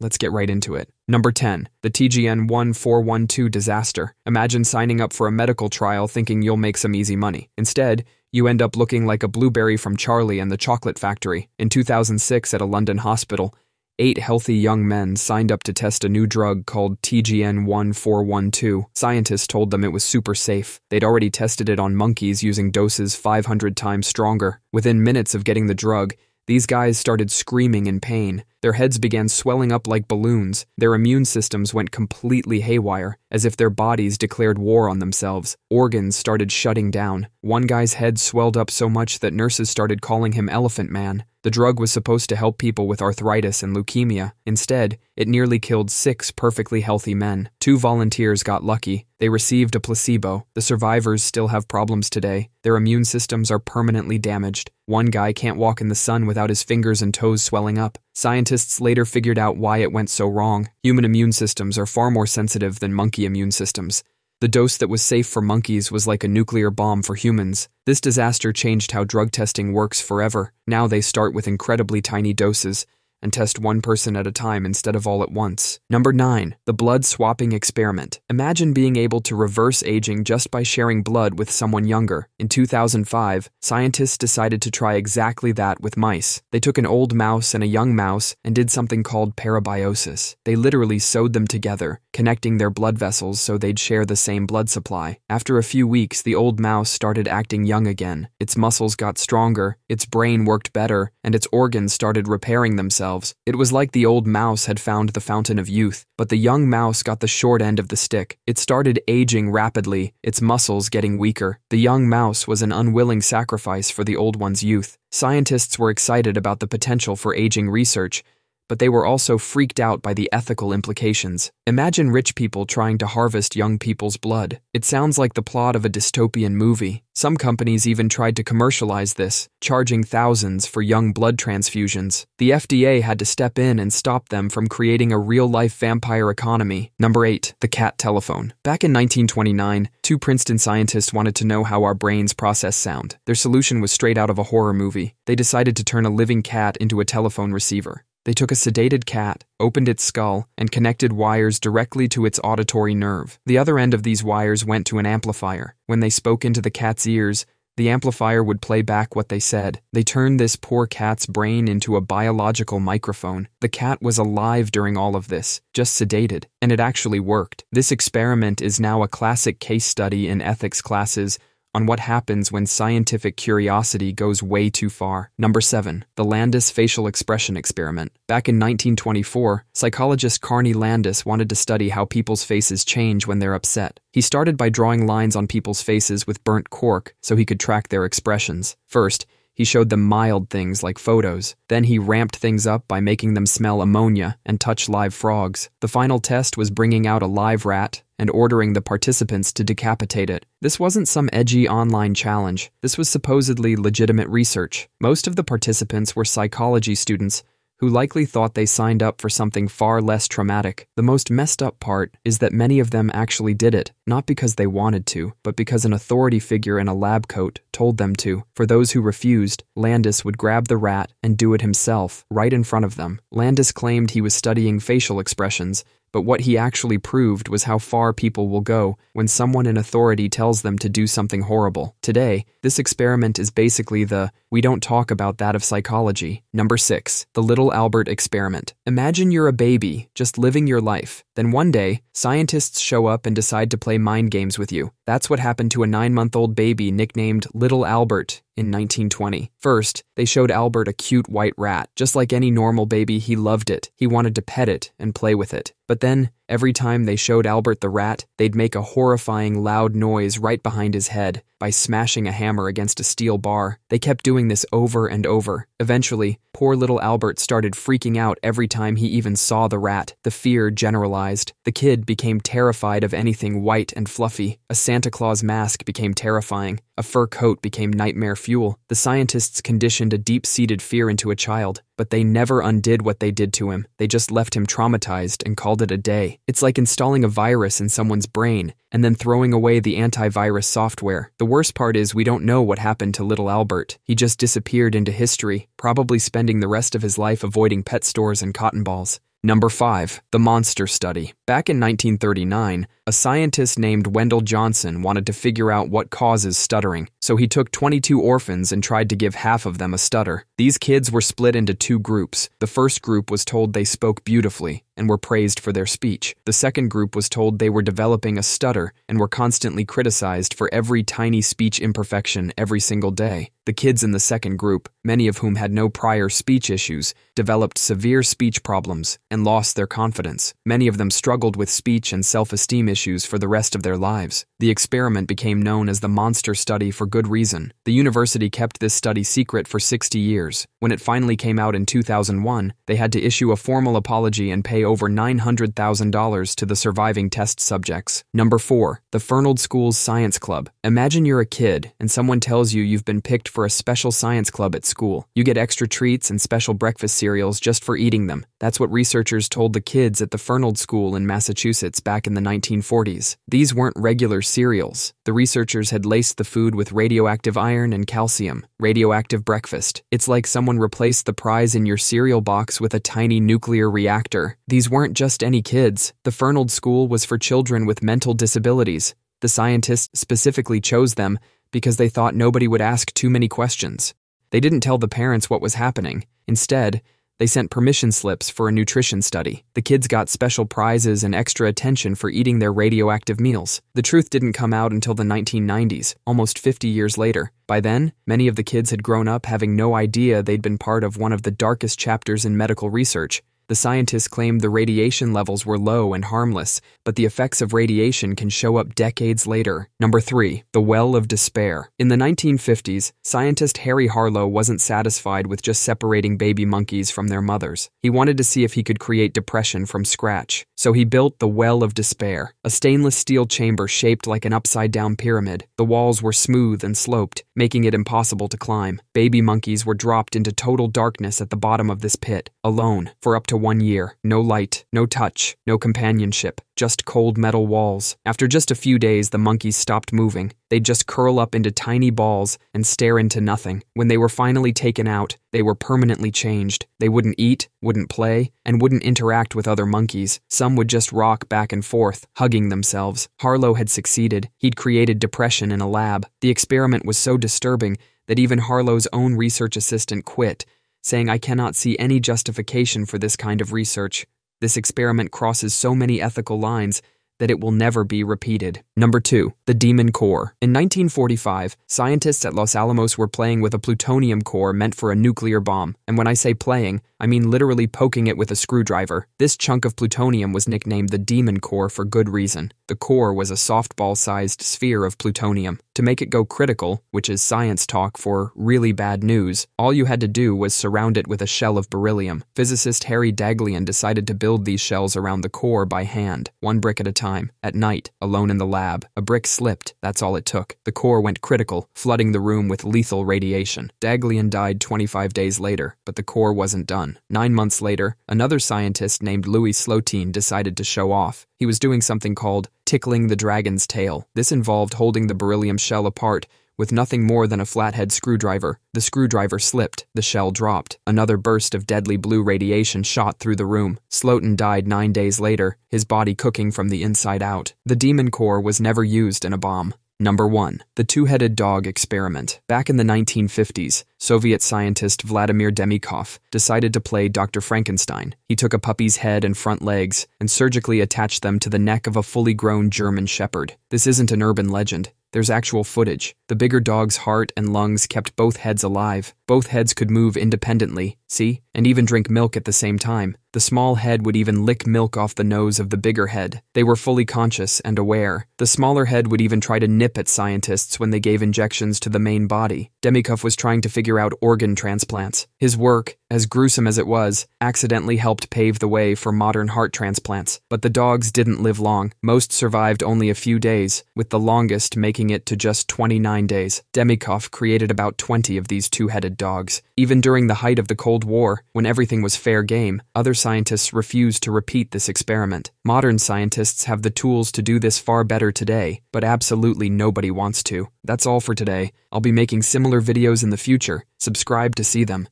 Let's get right into it. Number 10. The TGN 1412 disaster. Imagine signing up for a medical trial thinking you'll make some easy money. Instead, you end up looking like a blueberry from Charlie and the Chocolate Factory. In 2006, at a London hospital, Eight healthy young men signed up to test a new drug called TGN 1412. Scientists told them it was super safe. They'd already tested it on monkeys using doses 500 times stronger. Within minutes of getting the drug, these guys started screaming in pain. Their heads began swelling up like balloons. Their immune systems went completely haywire, as if their bodies declared war on themselves. Organs started shutting down. One guy's head swelled up so much that nurses started calling him Elephant Man. The drug was supposed to help people with arthritis and leukemia. Instead, it nearly killed six perfectly healthy men. Two volunteers got lucky. They received a placebo. The survivors still have problems today. Their immune systems are permanently damaged. One guy can't walk in the sun without his fingers and toes swelling up. Scientists later figured out why it went so wrong. Human immune systems are far more sensitive than monkey immune systems. The dose that was safe for monkeys was like a nuclear bomb for humans. This disaster changed how drug testing works forever. Now they start with incredibly tiny doses and test one person at a time instead of all at once. Number 9. The blood swapping experiment. Imagine being able to reverse aging just by sharing blood with someone younger. In 2005, scientists decided to try exactly that with mice. They took an old mouse and a young mouse and did something called parabiosis. They literally sewed them together, connecting their blood vessels so they'd share the same blood supply. After a few weeks, the old mouse started acting young again. Its muscles got stronger, its brain worked better, and its organs started repairing themselves. It was like the old mouse had found the fountain of youth, but the young mouse got the short end of the stick. It started aging rapidly, its muscles getting weaker. The young mouse was an unwilling sacrifice for the old one's youth. Scientists were excited about the potential for aging research, but they were also freaked out by the ethical implications. Imagine rich people trying to harvest young people's blood. It sounds like the plot of a dystopian movie. Some companies even tried to commercialize this, charging thousands for young blood transfusions. The FDA had to step in and stop them from creating a real life vampire economy. Number 8. The Cat Telephone. Back in 1929, two Princeton scientists wanted to know how our brains process sound. Their solution was straight out of a horror movie. They decided to turn a living cat into a telephone receiver. They took a sedated cat, opened its skull, and connected wires directly to its auditory nerve. The other end of these wires went to an amplifier. When they spoke into the cat's ears, the amplifier would play back what they said. They turned this poor cat's brain into a biological microphone. The cat was alive during all of this, just sedated, and it actually worked. This experiment is now a classic case study in ethics classes on what happens when scientific curiosity goes way too far. Number 7. The Landis Facial Expression Experiment. Back in 1924, psychologist Carney Landis wanted to study how people's faces change when they're upset. He started by drawing lines on people's faces with burnt cork so he could track their expressions. First, he showed them mild things like photos. Then he ramped things up by making them smell ammonia and touch live frogs. The final test was bringing out a live rat and ordering the participants to decapitate it. This wasn't some edgy online challenge. This was supposedly legitimate research. Most of the participants were psychology students who likely thought they signed up for something far less traumatic. The most messed up part is that many of them actually did it, not because they wanted to, but because an authority figure in a lab coat told them to. For those who refused, Landis would grab the rat and do it himself, right in front of them. Landis claimed he was studying facial expressions, but what he actually proved was how far people will go when someone in authority tells them to do something horrible. Today, this experiment is basically the we don't talk about that of psychology. Number 6. The Little Albert Experiment. Imagine you're a baby, just living your life. Then one day, scientists show up and decide to play mind games with you. That's what happened to a nine month old baby nicknamed Little Albert in 1920. First, they showed Albert a cute white rat. Just like any normal baby, he loved it. He wanted to pet it and play with it. But then, every time they showed Albert the rat, they'd make a horrifying loud noise right behind his head by smashing a hammer against a steel bar. They kept doing this over and over. Eventually, poor little Albert started freaking out every time he even saw the rat. The fear generalized. The kid became terrified of anything white and fluffy. A Santa Claus mask became terrifying. A fur coat became nightmare fuel. The scientists conditioned a deep seated fear into a child, but they never undid what they did to him. They just left him traumatized and called it a day. It's like installing a virus in someone's brain and then throwing away the antivirus software. The worst part is we don't know what happened to little Albert. He just disappeared into history, probably spending the rest of his life avoiding pet stores and cotton balls. Number 5. The Monster Study. Back in 1939, a scientist named Wendell Johnson wanted to figure out what causes stuttering, so he took 22 orphans and tried to give half of them a stutter. These kids were split into two groups. The first group was told they spoke beautifully and were praised for their speech. The second group was told they were developing a stutter and were constantly criticized for every tiny speech imperfection every single day. The kids in the second group, many of whom had no prior speech issues, developed severe speech problems and lost their confidence. Many of them struggled with speech and self esteem issues for the rest of their lives. The experiment became known as the Monster Study for good reason. The university kept this study secret for 60 years. When it finally came out in 2001, they had to issue a formal apology and pay over $900,000 to the surviving test subjects. Number 4. The Fernald School's Science Club. Imagine you're a kid and someone tells you you've been picked for a special science club at school. You get extra treats and special breakfast cereals just for eating them. That's what researchers told the kids at the Fernald School in Massachusetts back in the 1940s. These weren't regular cereals. The researchers had laced the food with radioactive iron and calcium. Radioactive breakfast. It's like someone replaced the prize in your cereal box with a tiny nuclear reactor. These weren't just any kids. The Fernald School was for children with mental disabilities. The scientists specifically chose them because they thought nobody would ask too many questions. They didn't tell the parents what was happening. Instead, they sent permission slips for a nutrition study. The kids got special prizes and extra attention for eating their radioactive meals. The truth didn't come out until the 1990s, almost 50 years later. By then, many of the kids had grown up having no idea they'd been part of one of the darkest chapters in medical research. The scientists claimed the radiation levels were low and harmless, but the effects of radiation can show up decades later. Number 3. The Well of Despair. In the 1950s, scientist Harry Harlow wasn't satisfied with just separating baby monkeys from their mothers. He wanted to see if he could create depression from scratch. So he built the Well of Despair, a stainless steel chamber shaped like an upside down pyramid. The walls were smooth and sloped, making it impossible to climb. Baby monkeys were dropped into total darkness at the bottom of this pit, alone, for up to one year. No light, no touch, no companionship, just cold metal walls. After just a few days, the monkeys stopped moving. They'd just curl up into tiny balls and stare into nothing. When they were finally taken out, they were permanently changed. They wouldn't eat, wouldn't play, and wouldn't interact with other monkeys. Some would just rock back and forth, hugging themselves. Harlow had succeeded. He'd created depression in a lab. The experiment was so disturbing that even Harlow's own research assistant quit, saying, I cannot see any justification for this kind of research. This experiment crosses so many ethical lines that it will never be repeated. Number 2. The Demon Core. In 1945, scientists at Los Alamos were playing with a plutonium core meant for a nuclear bomb. And when I say playing, I mean literally poking it with a screwdriver. This chunk of plutonium was nicknamed the Demon Core for good reason. The core was a softball sized sphere of plutonium. To make it go critical, which is science talk for really bad news, all you had to do was surround it with a shell of beryllium. Physicist Harry Daghlian decided to build these shells around the core by hand, one brick at a time. At night, alone in the lab, a brick slipped, that's all it took. The core went critical, flooding the room with lethal radiation. Daghlian died 25 days later, but the core wasn't done. Nine months later, another scientist named Louis Slotin decided to show off. He was doing something called tickling the dragon's tail. This involved holding the beryllium shell apart with nothing more than a flathead screwdriver. The screwdriver slipped, the shell dropped. Another burst of deadly blue radiation shot through the room. Slotin died nine days later, his body cooking from the inside out. The demon core was never used in a bomb. Number 1. The Two Headed Dog Experiment. Back in the 1950s, Soviet scientist Vladimir Demikhov decided to play Dr. Frankenstein. He took a puppy's head and front legs and surgically attached them to the neck of a fully grown German shepherd. This isn't an urban legend. There's actual footage. The bigger dog's heart and lungs kept both heads alive. Both heads could move independently, see? And even drink milk at the same time. The small head would even lick milk off the nose of the bigger head. They were fully conscious and aware. The smaller head would even try to nip at scientists when they gave injections to the main body. Demikhov was trying to figure out organ transplants. His work, as gruesome as it was, accidentally helped pave the way for modern heart transplants. But the dogs didn't live long. Most survived only a few days, with the longest making it to just 29 days. Demikhov created about 20 of these two dogs. Even during the height of the Cold War, when everything was fair game, other scientists refused to repeat this experiment. Modern scientists have the tools to do this far better today, but absolutely nobody wants to. That's all for today. I'll be making similar videos in the future. Subscribe to see them.